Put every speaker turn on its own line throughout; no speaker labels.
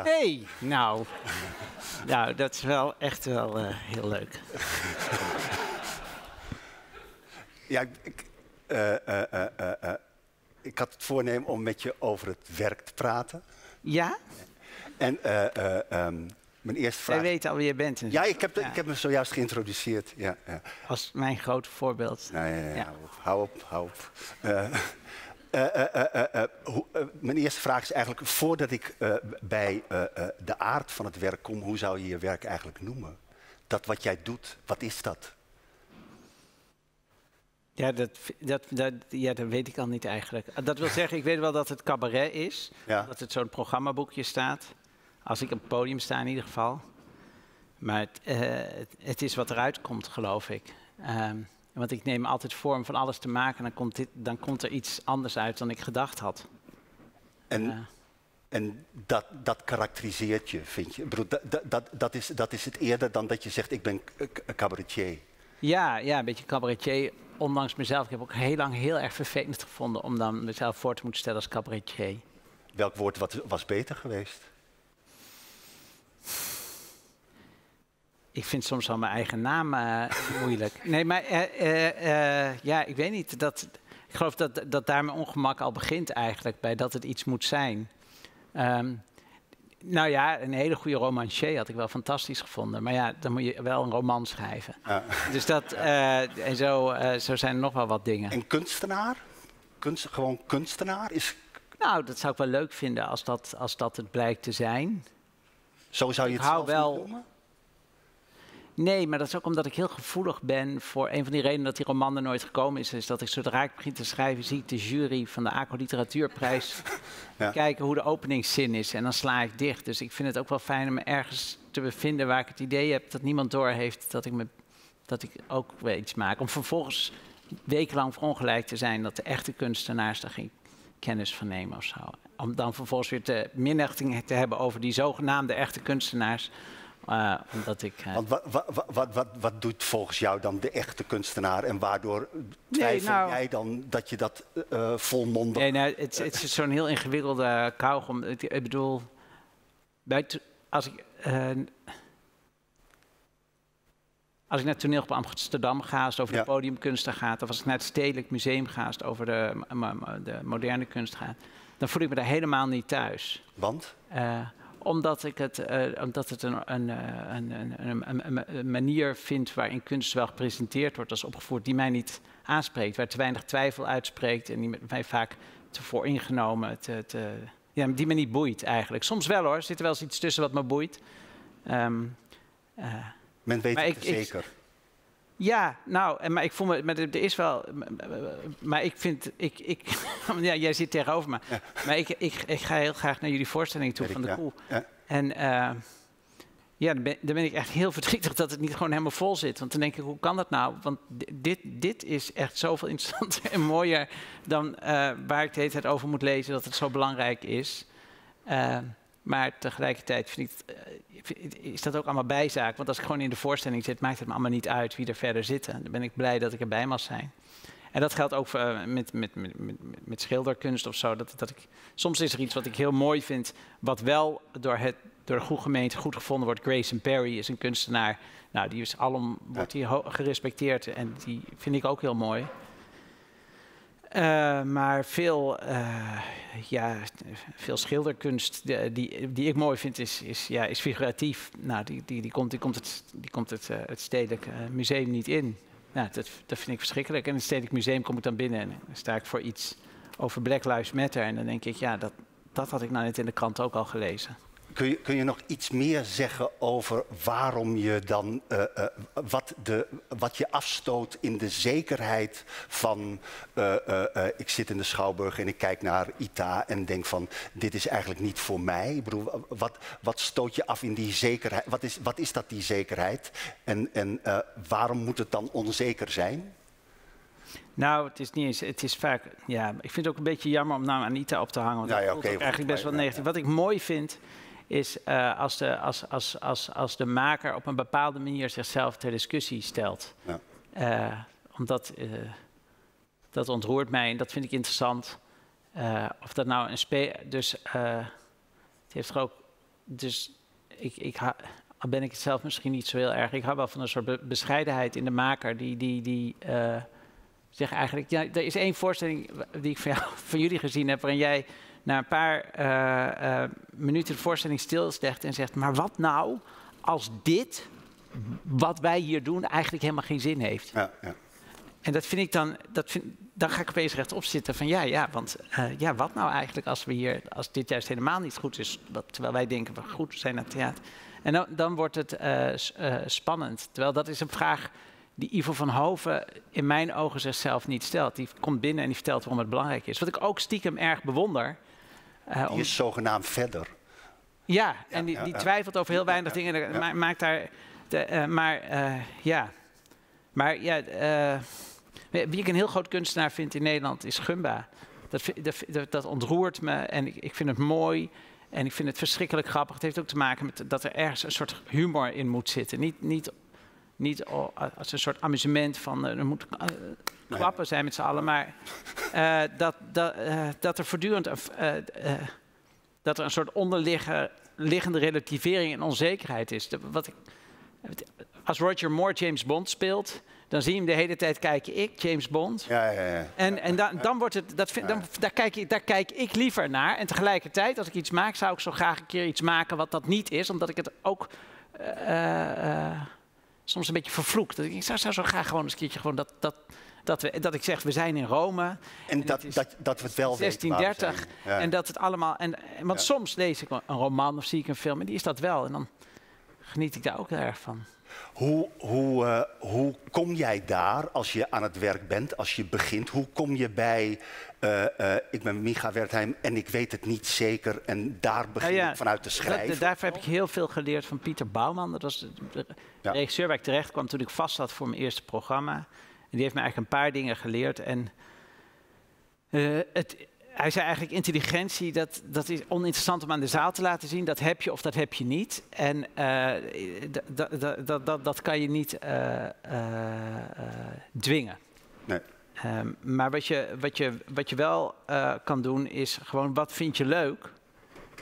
hey, nou. nou, dat is wel echt wel uh, heel leuk.
ja, ik, uh, uh, ik had het voornemen om met je over het werk te praten.
Ja?
En um, mijn eerste vraag...
Jij weet al wie je bent.
Ja, ik heb, ik heb me zojuist geïntroduceerd. Ja, ja.
Als mijn grote voorbeeld.
Nou, ja, ja, ja. Hou op, hou op. Hou op. Uh, hoe, mijn eerste vraag is eigenlijk, voordat ik bij de aard van het werk kom, hoe zou je je werk eigenlijk noemen? Dat wat jij doet, wat is dat?
Ja dat, dat, dat, ja, dat weet ik al niet eigenlijk. Dat wil zeggen, ik weet wel dat het cabaret is. Ja. Dat het zo'n programmaboekje staat. Als ik op het podium sta in ieder geval. Maar het, het, het is wat eruit komt, geloof ik. Um, want ik neem altijd vorm van alles te maken en dan komt, dit, dan komt er iets anders uit dan ik gedacht had.
En, en dat, dat karakteriseert je, vind je? Bedoel, dat, dat, dat, is, dat is het eerder dan dat je zegt, ik ben cabaretier.
Ja, ja, een beetje cabaretier, ondanks mezelf. Ik heb ook heel lang heel erg vervelend gevonden om dan mezelf voor te moeten stellen als cabaretier.
Welk woord was beter geweest?
Ik vind soms al mijn eigen naam uh, moeilijk. Nee, maar uh, uh, ja, ik weet niet. Dat, ik geloof dat, dat daar mijn ongemak al begint eigenlijk, bij dat het iets moet zijn. Um, nou ja, een hele goede romancier had ik wel fantastisch gevonden. Maar ja, dan moet je wel een roman schrijven. Ja. Dus dat, en zo, zo zijn er nog wel wat dingen.
En kunstenaar? Kunst, gewoon kunstenaar? Is...
Nou, dat zou ik wel leuk vinden als dat, als dat het blijkt te zijn.
Zo zou je het zelf wel?
Nee, maar dat is ook omdat ik heel gevoelig ben voor een van die redenen dat die roman er nooit gekomen is. Is dat ik zodra ik begin te schrijven, zie ik de jury van de ACO Literatuurprijs ja. kijken hoe de openingszin is. En dan sla ik dicht. Dus ik vind het ook wel fijn om me ergens te bevinden waar ik het idee heb dat niemand doorheeft dat ik, me, dat ik ook weer iets maak. Om vervolgens wekenlang verongelijk te zijn dat de echte kunstenaars daar geen kennis van nemen of zo. Om dan vervolgens weer te minachting te hebben over die zogenaamde echte kunstenaars. Uh, omdat ik,
uh... Want wat, wat, wat, wat, wat doet volgens jou dan de echte kunstenaar en waardoor twijfel nee, nou... jij dan dat je dat uh, volmondig...
Nee, nou, het, het is zo'n heel ingewikkelde kauwgom. Ik, ik bedoel, bij als ik... als ik naar het toneel op Amsterdam ga, als het over ja. de podiumkunsten gaat, of als ik naar het Stedelijk Museum ga, als het over de, de moderne kunst gaat, dan voel ik me daar helemaal niet thuis.
Want?
Omdat ik het, uh, omdat het een, een, een, een, een, manier vind waarin kunst wel gepresenteerd wordt als opgevoerd, die mij niet aanspreekt, waar te weinig twijfel uitspreekt en die mij vaak te vooringenomen, te, te, ja, die me niet boeit eigenlijk. Soms wel hoor, er zit er wel eens iets tussen wat me boeit. Um,
uh, Men weet het ik, zeker. Ik,
ja, nou, maar ik voel me, maar er is wel, maar ik vind, ik, ik ja, jij zit tegenover me, maar ik, ik, ik ga heel graag naar jullie voorstelling toe van de Koel. Ja. En uh, ja, dan ben, dan ben, ik echt heel verdrietig dat het niet gewoon helemaal vol zit. Want dan denk ik, hoe kan dat nou? Want dit, dit is echt zoveel interessanter en mooier dan uh, waar ik de hele tijd over moet lezen dat het zo belangrijk is. Uh, maar tegelijkertijd vind ik, uh, is dat ook allemaal bijzaak. Want als ik gewoon in de voorstelling zit, maakt het me allemaal niet uit wie er verder zit. Dan ben ik blij dat ik erbij mag zijn. En dat geldt ook uh, met, met, met, met, schilderkunst of zo. Dat, dat ik, soms is er iets wat ik heel mooi vind, wat wel door, het, door de goede gemeente goed gevonden wordt. Grayson Perry is een kunstenaar. Nou, die is alom, wordt die gerespecteerd en die vind ik ook heel mooi. Uh, maar veel, uh, ja, veel schilderkunst die, die, die, ik mooi vind is, is, ja, is figuratief. Nou, die, die, die, komt, die komt het, die komt het, het Stedelijk Museum niet in. Nou, dat, dat vind ik verschrikkelijk. En in het Stedelijk Museum kom ik dan binnen en sta ik voor iets over Black Lives Matter. En dan denk ik, ja, dat, dat had ik nou net in de krant ook al gelezen.
Kun je, kun je nog iets meer zeggen over waarom je dan, uh, uh, wat, de, wat je afstoot in de zekerheid van, uh, ik zit in de Schouwburg en ik kijk naar ITA en denk van, dit is eigenlijk niet voor mij. Ik bedoel, wat, wat stoot je af in die zekerheid? Wat is, wat is dat, die zekerheid? En, en waarom moet het dan onzeker zijn?
Nou, het is niet eens. Het is vaak. Ja, ik vind het ook een beetje jammer om nou Anita op te hangen. Want ja, ja, okay, eigenlijk best wel negatief. Wat ik mooi vind, is uh, als, de, als, als, als, als de maker op een bepaalde manier zichzelf ter discussie stelt. Ja. Uh, omdat uh, dat ontroert mij en dat vind ik interessant. of dat nou een spe. Dus het heeft er ook dus ik, ik al ben ik het zelf misschien niet zo heel erg. Ik hou wel van een soort bescheidenheid in de maker. Die, die, die zeg eigenlijk. Ja, er is één voorstelling die ik van, jou, van jullie gezien heb. waarin jij na een paar uh, uh, minuten de voorstelling stilstegt. en zegt: Maar wat nou als dit, wat wij hier doen, eigenlijk helemaal geen zin heeft? Ja, ja. En dat vind ik dan, dat vind, dan ga ik opeens rechtop zitten van ja, ja, want uh, ja, wat nou eigenlijk als we hier, als dit juist helemaal niet goed is, terwijl wij denken we goed zijn naar theater. En dan, dan wordt het spannend. Terwijl dat is een vraag die Ivo van Hoven in mijn ogen zichzelf niet stelt. Die komt binnen en die vertelt waarom het belangrijk is. Wat ik ook stiekem erg bewonder.
Die om... is zogenaamd verder.
Ja, en die, die twijfelt over heel weinig dingen. Maakt daar. De, maar ja. Maar ja wie ik een heel groot kunstenaar vind in Nederland is Gumba. Dat, dat, dat ontroert me en ik, ik, vind het mooi. En ik vind het verschrikkelijk grappig. Het heeft ook te maken met dat er ergens een soort humor in moet zitten. Niet, niet, niet als een soort amusement van uh, er moet uh, klappen zijn met z'n allen. Maar dat, dat, dat er voortdurend dat er een soort onderliggende relativering en onzekerheid is. wat ik, als Roger Moore James Bond speelt, dan zie je hem de hele tijd kijken, ik, James Bond. Ja, ja, ja. En, en dan, dan wordt het, dat vind, dan, daar, kijk ik, daar kijk ik liever naar. En tegelijkertijd, als ik iets maak, zou ik zo graag een keer iets maken wat dat niet is. Omdat ik het ook uh, uh, soms een beetje vervloekt. Ik zou, zou zo graag gewoon eens een keertje gewoon dat... dat dat, we, dat ik zeg, we zijn in Rome.
En, en dat, dat, dat we het wel
1630. Ja. En dat het allemaal. En, want soms lees ik een roman of zie ik een film en die is dat wel. En dan geniet ik daar ook heel erg van.
Hoe, hoe, uh, hoe kom jij daar als je aan het werk bent, als je begint? Hoe kom je bij, uh, uh, ik ben Micha Wertheim en ik weet het niet zeker en daar begin nou ja, ik vanuit te schrijven? Dat,
daarvoor heb ik heel veel geleerd van Pieter Bouwman. Dat was de, ja. regisseur waar ik terecht kwam toen ik vast zat voor mijn eerste programma. En die heeft me eigenlijk een paar dingen geleerd. En het, hij zei eigenlijk intelligentie, dat, dat is oninteressant om aan de zaal te laten zien. Dat heb je of dat heb je niet. En uh, dat, dat, dat kan je niet uh, uh, dwingen. Nee. Um, maar wat je, wat, je, wat je wel kan doen is gewoon wat vind je leuk.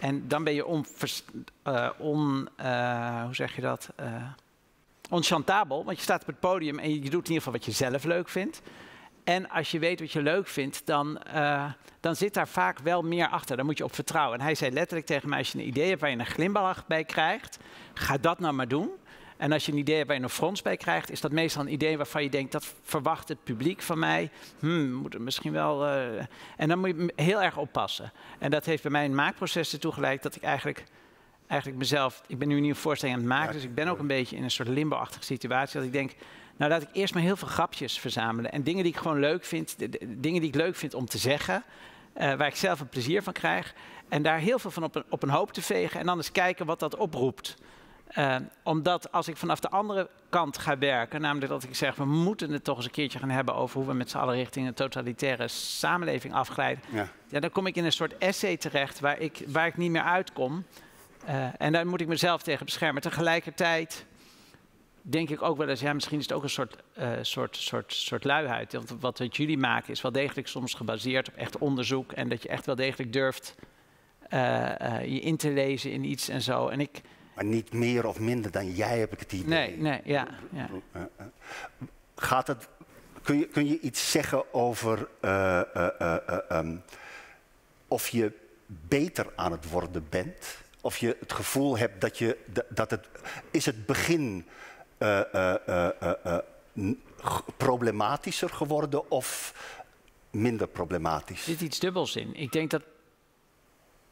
En dan ben je on, on hoe zeg je dat? onchantabel, want je staat op het podium en je doet in ieder geval wat je zelf leuk vindt. En als je weet wat je leuk vindt, dan, uh, dan zit daar vaak wel meer achter. Daar moet je op vertrouwen. En hij zei letterlijk tegen mij, als je een idee hebt waar je een glimlach bij krijgt, ga dat nou maar doen. En als je een idee hebt waar je een frons bij krijgt, is dat meestal een idee waarvan je denkt, dat verwacht het publiek van mij. Hmm, moet misschien wel... Uh... En dan moet je heel erg oppassen. En dat heeft bij mij een maakproces ertoe geleid dat ik eigenlijk eigenlijk mezelf, ik ben nu een voorstelling aan het maken, dus ik ben ook een beetje in een soort limbo-achtige situatie. Dat ik denk, nou, laat ik eerst maar heel veel grapjes verzamelen. En dingen die ik gewoon leuk vind, dingen die ik leuk vind om te zeggen. Uh, waar ik zelf een plezier van krijg. En daar heel veel van op een, op een hoop te vegen. En dan eens kijken wat dat oproept. Uh, omdat als ik vanaf de andere kant ga werken, namelijk dat ik zeg, we moeten het toch eens een keertje gaan hebben over hoe we met z'n allen richting een totalitaire samenleving afglijden. Ja. ja. dan kom ik in een soort essay terecht waar ik, waar ik niet meer uitkom. Uh, en daar moet ik mezelf tegen beschermen. Tegelijkertijd denk ik ook wel eens, ja, misschien is het ook een soort, uh, soort, soort, soort luiheid. Want wat, wat jullie maken is wel degelijk soms gebaseerd op echt onderzoek. En dat je echt wel degelijk durft uh, uh, je in te lezen in iets en zo. En ik,
maar niet meer of minder dan jij, heb ik het idee.
Nee, nee, ja. ja.
Gaat het, kun, je, kun je iets zeggen over um, of je beter aan het worden bent? Of je het gevoel hebt dat je dat het is het begin uh, problematischer geworden of minder problematisch? Er
zit iets dubbels in. Ik denk dat,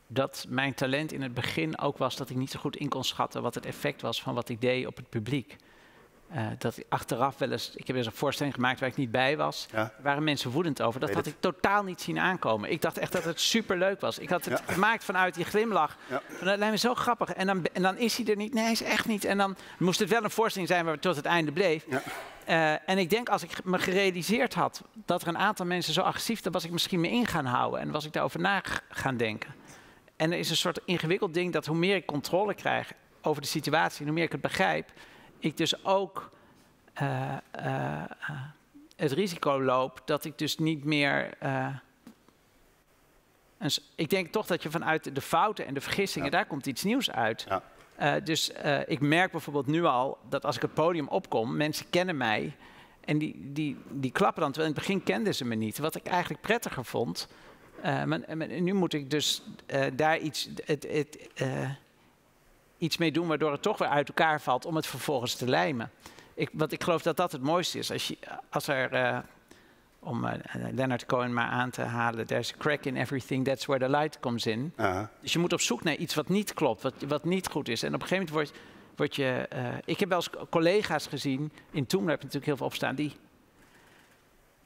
dat mijn talent in het begin ook was dat ik niet zo goed in kon schatten wat het effect was van wat ik deed op het publiek. Uh, dat ik achteraf wel eens, ik heb eens een voorstelling gemaakt waar ik niet bij was. Ja. waren mensen woedend over. Dat had ik totaal niet zien aankomen. Ik dacht echt dat het superleuk was. Ik had het gemaakt vanuit die glimlach. Ja. Dat lijkt me zo grappig. En dan, en dan is hij er niet. Nee, hij is echt niet. En dan moest het wel een voorstelling zijn waar we tot het einde bleef. Ja. Uh, en ik denk als ik me gerealiseerd had dat er een aantal mensen zo agressief, dan was ik misschien me in gaan houden. En was ik daarover na gaan denken. En er is een soort ingewikkeld ding dat hoe meer ik controle krijg over de situatie, hoe meer ik het begrijp, ik dus ook uh, uh, het risico loop dat ik dus niet meer. Ik denk toch dat je vanuit de fouten en de vergissingen, daar komt iets nieuws uit. Ja. Dus ik merk bijvoorbeeld nu al dat als ik het podium opkom, mensen kennen mij. En die, die, die klappen dan, terwijl in het begin kenden ze me niet. Wat ik eigenlijk prettiger vond. Uh, maar, maar, nu moet ik dus daar iets, het, het, iets mee doen waardoor het toch weer uit elkaar valt om het vervolgens te lijmen. Ik, want ik geloof dat dat het mooiste is. Als, je, als er om uh, Leonard Cohen maar aan te halen. There's a crack in everything, that's where the light comes in. Dus je moet op zoek naar iets wat niet klopt, wat, wat niet goed is. En op een gegeven moment word, word je... Uh, ik heb wel eens collega's gezien, in Toen heb je natuurlijk heel veel opstaan, die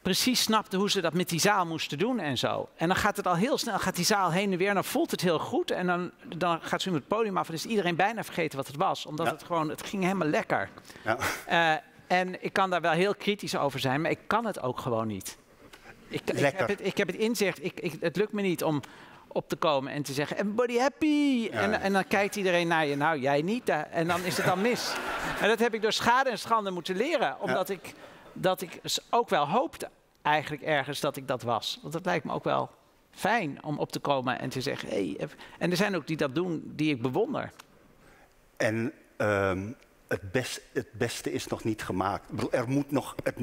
precies snapten hoe ze dat met die zaal moesten doen en zo. En dan gaat het al heel snel, gaat die zaal heen en weer en dan voelt het heel goed. En dan, dan gaat ze met het podium af en is iedereen bijna vergeten wat het was. Omdat het gewoon, het ging helemaal lekker. Ja. Uh, en ik kan daar wel heel kritisch over zijn, maar ik kan het ook gewoon niet. Ik, ik, heb, het, ik heb, het, inzicht, ik, ik, het lukt me niet om op te komen en te zeggen, everybody happy. En, en, dan kijkt iedereen naar je, nou jij niet. En dan is het dan mis. en dat heb ik door schade en schande moeten leren. Omdat ik, dat ik ook wel hoopte eigenlijk ergens dat ik dat was. Want dat lijkt me ook wel fijn om op te komen en te zeggen, hey, en er zijn ook die dat doen die ik bewonder.
En ehm, het, best, het beste is nog niet gemaakt. Er moet nog, het,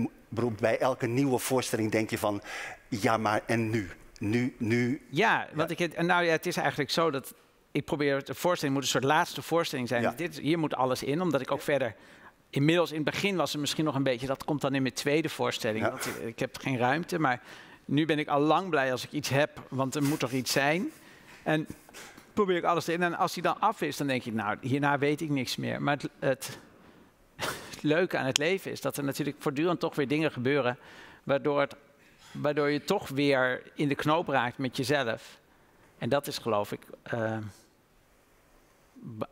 bij elke nieuwe voorstelling denk je van, ja maar en nu? Nu, nu.
Ja, want Ik, nou ja, het is eigenlijk zo dat ik probeer, de voorstelling moet een soort laatste voorstelling zijn. Dit, hier moet alles in, omdat ik ook verder inmiddels in het begin was het misschien nog een beetje, dat komt dan in mijn tweede voorstelling. Want ik heb geen ruimte, maar nu ben ik al lang blij als ik iets heb, want er moet toch iets zijn. En probeer ik alles in. En als die dan af is, dan denk je, nou, hierna weet ik niks meer. Maar het, het, leuke aan het leven is dat er natuurlijk voortdurend toch weer dingen gebeuren, waardoor, het, waardoor je toch weer in de knoop raakt met jezelf. En dat is geloof ik, uh,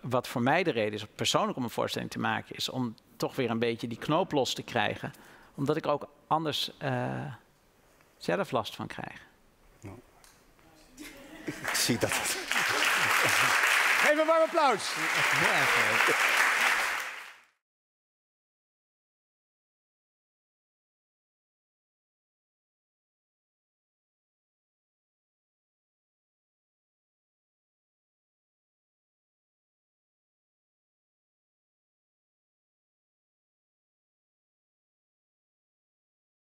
wat voor mij de reden is, persoonlijk om een voorstelling te maken, is om toch weer een beetje die knoop los te krijgen. Omdat ik ook anders uh, zelf last van krijg. Nou,
ik zie dat.
Geef een warm applaus. Heel erg leuk.